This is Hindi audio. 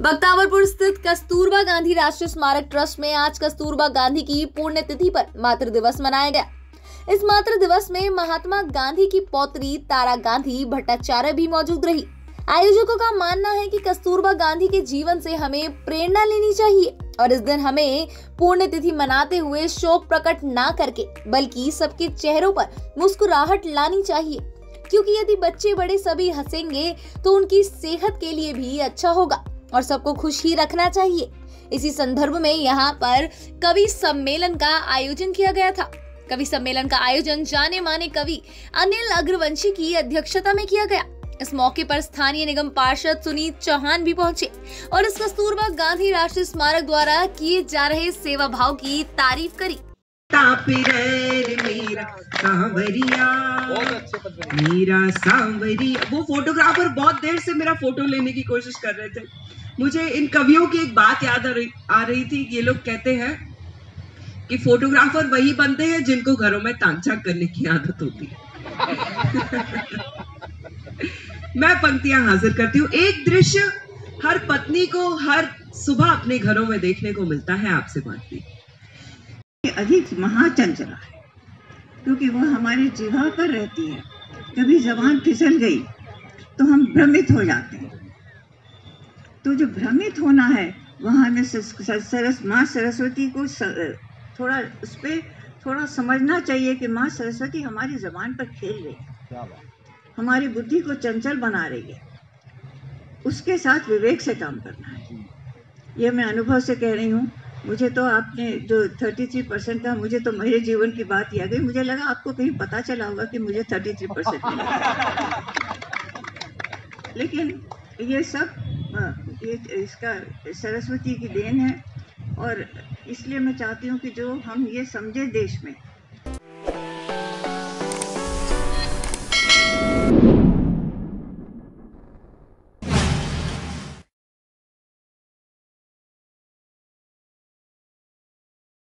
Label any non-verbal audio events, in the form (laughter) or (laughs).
बख्तावरपुर स्थित कस्तूरबा गांधी राष्ट्रीय स्मारक ट्रस्ट में आज कस्तूरबा गांधी की पुण्यतिथि पर मातृ दिवस मनाया गया। इस मातृ दिवस में महात्मा गांधी की पौत्री तारा गांधी भट्टाचार्य भी मौजूद रही। आयोजकों का मानना है कि कस्तूरबा गांधी के जीवन से हमें प्रेरणा लेनी चाहिए और इस दिन हमें पुण्यतिथि मनाते हुए शोक प्रकट ना करके, बल्कि सबके चेहरों पर मुस्कुराहट लानी चाहिए। क्योंकि यदि बच्चे बड़े सभी हंसेंगे तो उनकी सेहत के लिए भी अच्छा होगा। और सबको खुश ही रखना चाहिए। इसी संदर्भ में यहाँ पर कवि सम्मेलन का आयोजन किया गया था। कवि सम्मेलन का आयोजन जाने माने कवि अनिल अग्रवंशी की अध्यक्षता में किया गया। इस मौके पर स्थानीय निगम पार्षद सुनीत चौहान भी पहुँचे और इस कस्तूरबा गांधी राष्ट्रीय स्मारक द्वारा किए जा रहे सेवा भाव की तारीफ़ करी। मेरा सांवरिया। मेरा सांवरिया। वो फोटोग्राफर बहुत देर से मेरा फ़ोटो लेने की कोशिश कर रहे थे। मुझे इन कवियों की एक बात याद आ रही आ रही थी। ये लोग कहते हैं कि फोटोग्राफर वही बनते हैं जिनको घरों में तांचा करने की आदत होती है। (laughs) मैं पंक्तियाँ हाजिर करती हूँ। एक दृश्य हर पत्नी को हर सुबह अपने घरों में देखने को मिलता है। आपसे बात की। अधिक महाचंचला है क्योंकि वह हमारे जीवा पर रहती है। कभी जबान फिसल गई तो हम भ्रमित हो जाते हैं। तो जो भ्रमित होना है वहाँ हमें सरस माँ सरस्वती को थोड़ा उस पर थोड़ा समझना चाहिए कि माँ सरस्वती हमारी जबान पर खेल रही है। हमारी बुद्धि को चंचल बना रही है। उसके साथ विवेक से काम करना है। ये मैं अनुभव से कह रही हूँ। मुझे तो आपने जो 33 परसेंट था मुझे तो मेरे जीवन की बात आ गई मुझे लगा आपको कहीं पता चला होगा कि मुझे 33 परसेंट (laughs) लेकिन ये सब ये इसका सरस्वती की देन है। और इसलिए मैं चाहती हूँ कि जो हम ये समझे देश में